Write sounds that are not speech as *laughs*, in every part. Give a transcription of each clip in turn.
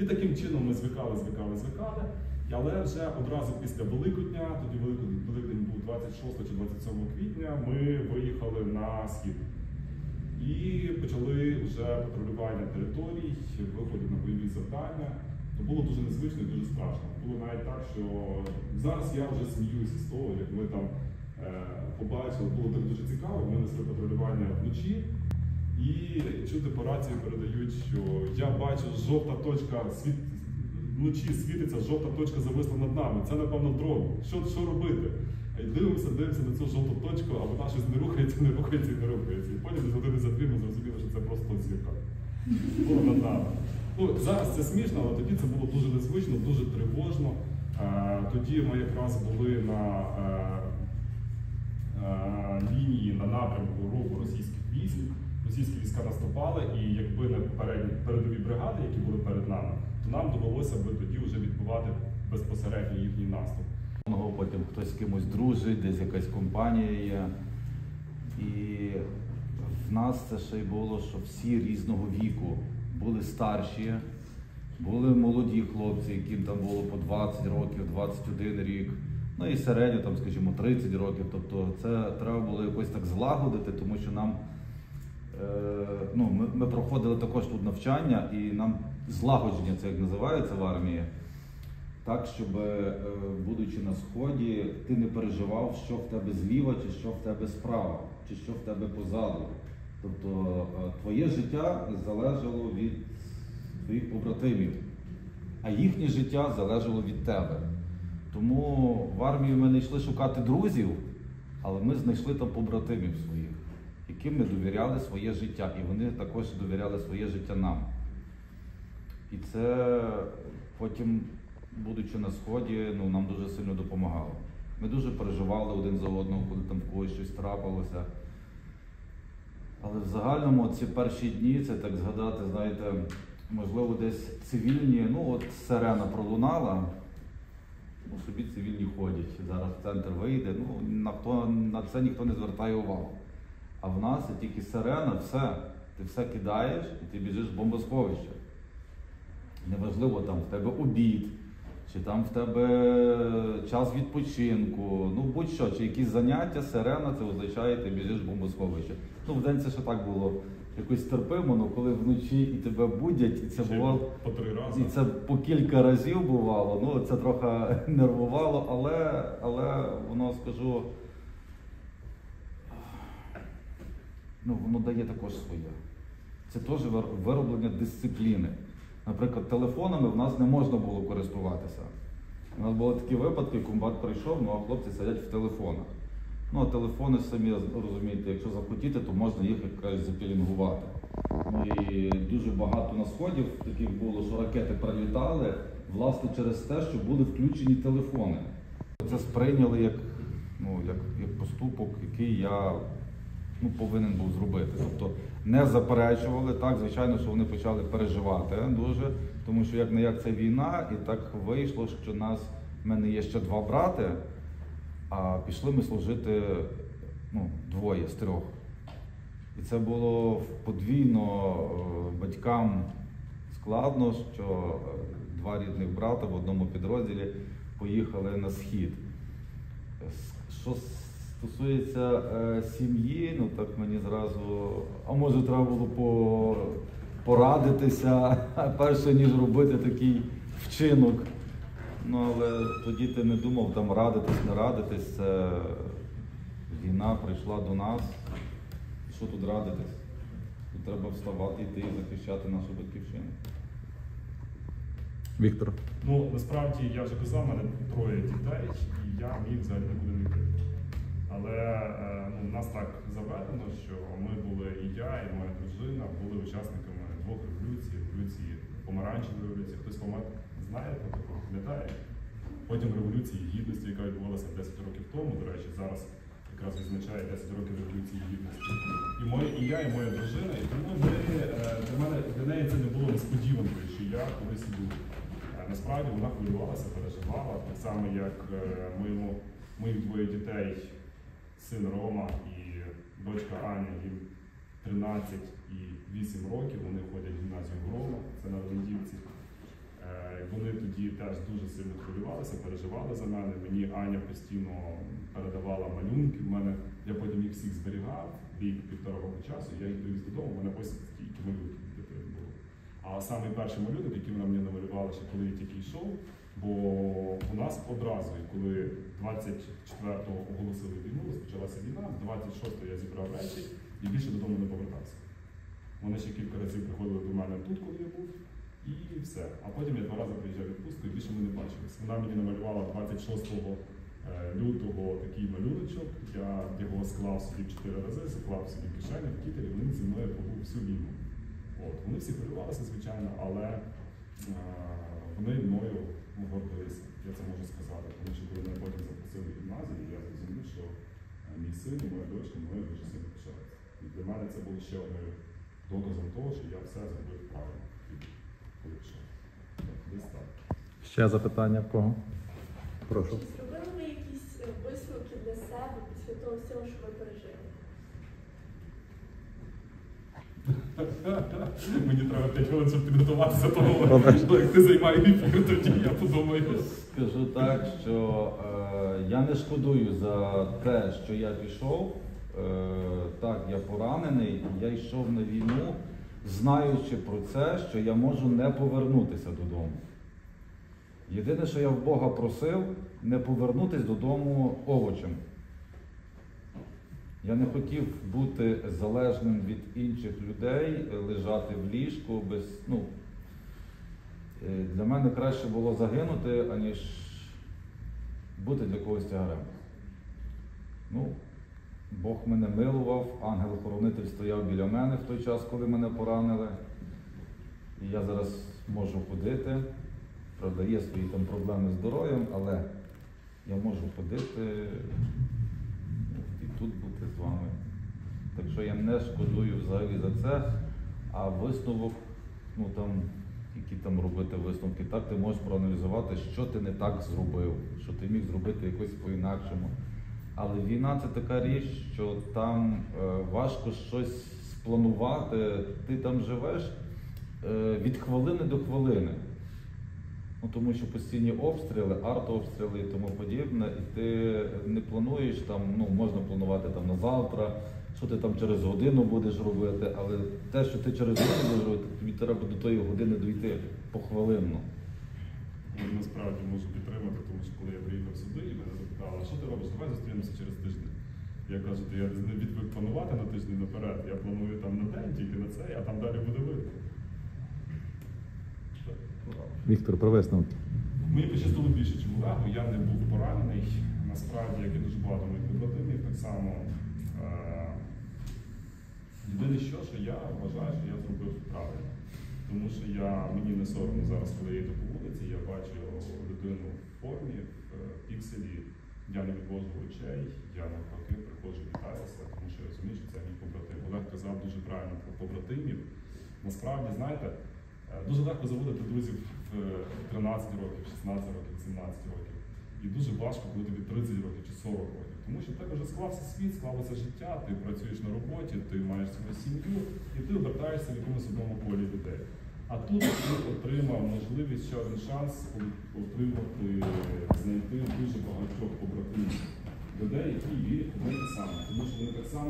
І таким чином ми звикали, звикали, звикали. Але вже одразу після Великодня, тоді Великдень був 26 чи 27 квітня, ми виїхали на схід. І почали вже патрулювання територій, виходи на бойові завдання. То було дуже незвично і дуже страшно. Було навіть так, що зараз я вже сміюся з того, як ми там е, побачили, було так дуже цікаво. Ми несли патрулювання вночі. І чути по рації передають, що я бачу жовта точка світ вночі світиться, жовта точка зависла над нами. Це напевно дрон. Що, що робити? І дивимося, дивимося на цю жовту точку, а вона щось не рухається, не рухається і не рухається. І потім десь години за дві ми зрозуміли, що це просто зірка. Було над нами. Ну, зараз це смішно, але тоді це було дуже незвично, дуже тривожно. Е, тоді ми якраз були на е, е, лінії на напрямку руху російських військ. Російські війська наступали, і якби не передні передові бригади, які були перед нами, то нам довелося би тоді вже відбивати безпосередньо їхній наступ. Потім хтось з кимось дружить, десь якась компанія є. І в нас це ще й було, що всі різного віку були старші, були молоді хлопці, яким там було по 20 років, 21 рік. Ну і середньо, там, скажімо, 30 років. Тобто це треба було якось так злагодити, тому що нам ну, ми, ми проходили також тут навчання, і нам злагодження, це як називається в армії, так, щоб, е, будучи на сході, ти не переживав, що в тебе зліва, чи що в тебе справа, чи що в тебе позаду. Тобто е, твоє життя залежало від твоїх побратимів, а їхнє життя залежало від тебе. Тому в армію ми не йшли шукати друзів, але ми знайшли там побратимів своїх, яким ми довіряли своє життя, і вони також довіряли своє життя нам. І це потім, будучи на сході, ну, нам дуже сильно допомагало. Ми дуже переживали один за одного, коли там в когось щось трапилося. Але в загальному ці перші дні, це так згадати, знаєте, можливо, десь цивільні, ну от сирена пролунала, ну собі цивільні ходять. Зараз в центр вийде, ну на, то, на це ніхто не звертає увагу. А в нас є тільки сирена, все. Ти все кидаєш і ти біжиш в бомбосховище. Неважливо, там в тебе обід, чи там в тебе час відпочинку, ну будь-що, чи якісь заняття, сирена, це означає, ти біжиш в бомбосховище. Ну, в день це ще так було якось терпимо, але коли вночі і тебе будять, і це Ще було. по три рази. І це по кілька разів бувало. Ну це трохи *laughs* нервувало, але, але воно скажу. Ну, воно дає також своє. Це теж вироблення дисципліни. Наприклад, телефонами в нас не можна було користуватися. У нас були такі випадки, комбат прийшов, ну а хлопці сидять в телефонах. Ну, а телефони самі розумієте, якщо захотіти, то можна їх, як кажуть, запілінгувати. Ну і дуже багато на сходів таких було, що ракети прилітали, власне, через те, що були включені телефони. Це сприйняли як, ну, як, як поступок, який я ну, повинен був зробити. Тобто не заперечували, так, звичайно, що вони почали переживати дуже, тому що як не як це війна, і так вийшло, що нас, в мене є ще два брати, а пішли ми служити ну, двоє з трьох. І це було подвійно е, батькам складно, що е, два рідних брата в одному підрозділі поїхали на схід. Що стосується е, сім'ї, ну так мені зразу, а може треба було по, порадитися, *laughs* перше ніж робити такий вчинок. Ну але тоді ти не думав там радитись, не радитись. Це війна прийшла до нас. І що тут радитись? Тут треба вставати, йти і захищати нашу батьківщину. Віктор. Ну, насправді я вже казав, мене троє дітей, і я міг взагалі не йти. Але е, ну, в нас так заведено, що ми були і я, і моя дружина були учасниками двох революцій, революції помаранчевої революції. Хтось помер знає таку, пам'ятає. Потім революції гідності, яка відбувалася 10 років тому. До речі, зараз якраз відзначає 10 років революції гідності. І моя, і я, і моя дружина, і тому ми, е, для мене для неї це не було несподіванкою, що я колись іду. Насправді вона хвилювалася, переживала, так само як е, моєму, моїх двоє дітей, син Рома і дочка Аня, їм 13 і 8 років. Вони ходять в гімназію Грома, це на Лендівці. Е, Вони тоді теж дуже сильно хвилювалися, переживали за мене. Мені Аня постійно передавала малюнки. В мене я потім їх всіх зберігав рік півтора року часу. Я їх привіз додому. У мене ось тільки малюнки дитини були. А самий перший малюнок, який вона мені намалювала, ще коли я тільки йшов. Бо у нас одразу, коли 24-го оголосили війну, розпочалася війна, 26-го я зібрав речі і більше додому не повертався. Вони ще кілька разів приходили до мене тут, коли я був, і все. А потім я два рази приїжджав відпустку і більше ми не бачились. Вона мені намалювала 26 е, лютого такий малюночок. Я його склав собі чотири рази, заклав собі кишені в кітері, він зі мною побув всю війну. От. Вони всі хвилювалися, звичайно, але е, вони мною ну, я це можу сказати. Тому що коли мене потім запросили в гімназію, я зрозумів, що е, мій син і моя дочка мною дуже сильно пишаються. І для мене це було ще одним доказом того, що я все зробив правильно. коли пішов. Так, Десь так. Ще запитання в кого? Прошу. Чи зробили ви якісь е, висновки для себе після того всього, що ви Мені треба 5 хвилин, щоб підготуватися до того, що як ти займаєш ефір, тоді я подумаю. Скажу так, що е, я не шкодую за те, що я пішов. Е, так, я поранений, я йшов на війну, знаючи про це, що я можу не повернутися додому. Єдине, що я в Бога просив, не повернутися додому овочем. Я не хотів бути залежним від інших людей, е, лежати в ліжку без. Ну, е, для мене краще було загинути, аніж бути для когось тягарем. Ну, Бог мене милував, ангел-хоронитель стояв біля мене в той час, коли мене поранили. І я зараз можу ходити. Правда, є свої там проблеми з здоров'ям, але я можу ходити тут бути з вами. Так що я не шкодую взагалі за це, а висновок, ну там, які там робити висновки, так ти можеш проаналізувати, що ти не так зробив, що ти міг зробити якось по-інакшому. Але війна це така річ, що там е, важко щось спланувати, ти там живеш е, від хвилини до хвилини. Ну, тому що постійні обстріли, артобстріли і тому подібне, і ти не плануєш там, ну можна планувати там на завтра, що ти там через годину будеш робити, але те, що ти через годину будеш робити, тобі треба до тої години дійти похвилинно. Насправді можу підтримати, тому що коли я приїхав сюди і мене запитали, що ти робиш? Давай зустрінемося через тиждень. Я кажу, то я не відвик планувати на тиждень наперед. Я планую там на день, тільки на цей, а там далі буде видно. Віктор, про висновки. Мені пощастило більше, ніж Олегу. Я не був поранений. Насправді, як і дуже багато моїх побратимів, так само. Е- Єдине що, що я вважаю, що я зробив правильно. Тому що я, мені не соромно зараз, коли я йду по вулиці, я бачу людину в формі, в е, пікселі, я не відвожу очей, я навпаки приходжу вітаюся, тому що я розумію, що це мій побратим. Олег казав дуже правильно про побратимів. Насправді, знаєте, дуже легко заводити друзів в е, 13 років, 16 років, 17 років. І дуже важко, коли тобі 30 років чи 40 років. Тому що тебе вже склався світ, склалося життя, ти працюєш на роботі, ти маєш свою сім'ю, і ти обертаєшся в якомусь одному колі людей. А тут ти отримав можливість ще один шанс отримати, знайти дуже багатьох побратимів людей, які вірять в те саме. Тому що вони так само,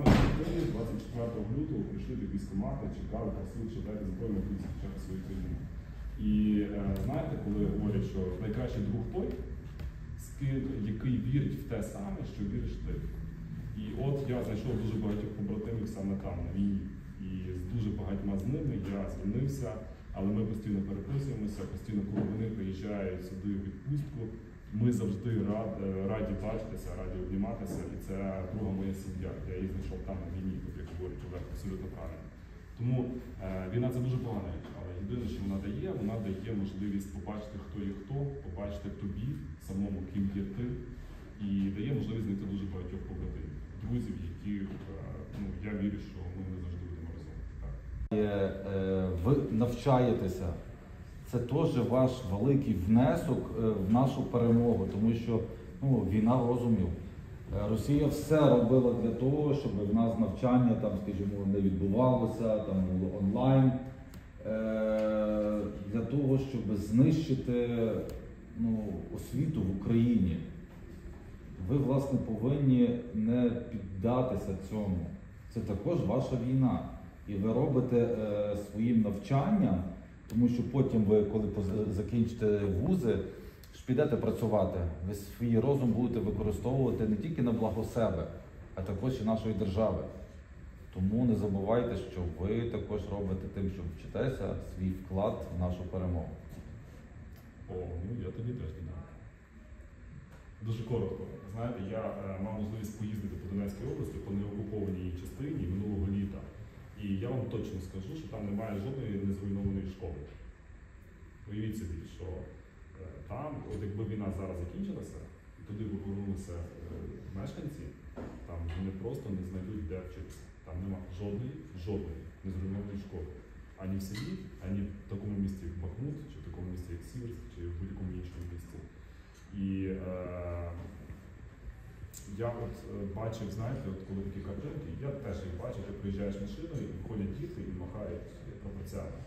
як 24 лютого прийшли до військкомати, чекали, просили, що дайте зброю, ми будемо захищати свою країну. І е, знаєте, коли говорять, що найкращий друг той, який вірить в те саме, що віриш ти. І от я знайшов дуже багатьох побратимів саме там, на війні. І з дуже багатьма з ними я звільнився, але ми постійно переписуємося, постійно, коли вони приїжджають сюди в відпустку, ми завжди рад, е, раді бачитися, раді обніматися. І це друга моя сім'я. Я її знайшов там на війні, як говорить Олег, абсолютно правильно. Тому е, війна це дуже погана річ, але єдине, що вона дає, вона дає можливість побачити, хто є хто, побачити тобі, самому, ким є ти, і дає можливість знайти дуже багатьох побратимів, друзів, які е, ну, я вірю, що ми не завжди будемо разом. Так. Ви навчаєтеся. Це теж ваш великий внесок е, в нашу перемогу, тому що ну, війна розумів. Е, Росія все робила для того, щоб в нас навчання там, скажімо, не відбувалося, там було онлайн. е, для того, щоб знищити ну, освіту в Україні. Ви, власне, повинні не піддатися цьому. Це також ваша війна. І ви робите е, своїм навчанням, тому що потім ви, коли закінчите вузи, ж підете працювати. Ви свій розум будете використовувати не тільки на благо себе, а також і нашої держави. Тому не забувайте, що ви також робите тим, що вчитеся свій вклад в нашу перемогу. О, ну я тоді теж знаю. Дуже коротко. Знаєте, я е, мав можливість поїздити по Донецькій області, по неокупованій частині минулого літа. І я вам точно скажу, що там немає жодної незруйнованої школи. Уявіть собі, що е, там, от якби війна зараз закінчилася, і туди повернулися е, мешканці, там вони просто не знайдуть де вчитися. Там нема жодної, жодної незруйнованої школи. Ані в селі, ані в такому місті, як Бахмут, чи в такому місті, як Сіверськ, чи в будь-якому іншому місті. І е, я от е, бачив, знаєте, от коли такі картинки, я теж їх бачив, ти приїжджаєш машиною, і виходять діти і махають прапорцями.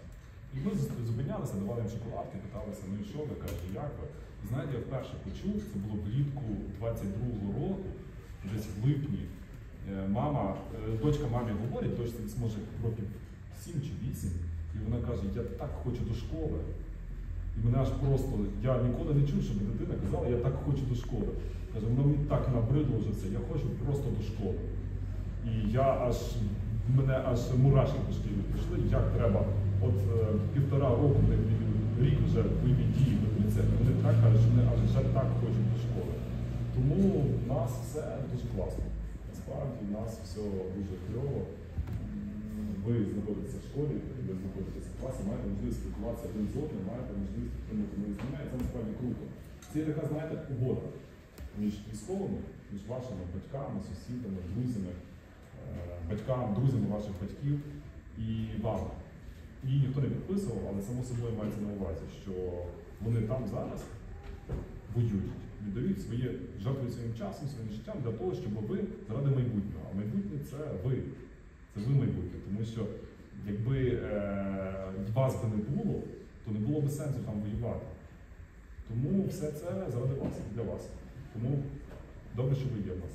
І ми зупинялися, давали їм шоколадки, питалися, ну і що ви кажете, як ви? І знаєте, я вперше почув, це було влітку 22-го року, десь в липні. Е, Мама, е, дочка мамі говорить, дочці може років 7 чи 8, і вона каже, я так хочу до школи. І мене аж просто, я ніколи не чув, щоб дитина казала, я так хочу до школи. Каже, воно мені так набридло вже все, я хочу просто до школи. І я аж, мене аж мурашки по шкірі пішли, як треба, от е, півтора року, рік вже бойові дії ведуться, вони так кажуть, що вони аж вже так хочуть до школи. Тому в нас все дуже класно. Насправді в нас все дуже кльово. Ви знаходитеся в школі, ви знаходитеся в класі, маєте можливість спілкуватися один з одним, маєте можливість отримати нові знання, і це насправді круто. Це є така, знаєте, угода між військовими, між вашими батьками, сусідами, друзями, е, батьками, друзями ваших батьків і вами. Її ніхто не підписував, але само собою мається на увазі, що вони там зараз воюють, віддають своє, жертвують своїм часом, своїм життям для того, щоб ви заради майбутнього. А майбутнє це ви. Це ви майбутнє. Тому що якби е, вас би не було, то не було б сенсу там воювати. Тому все це заради вас, для вас. Тому добре, що ви є в нас.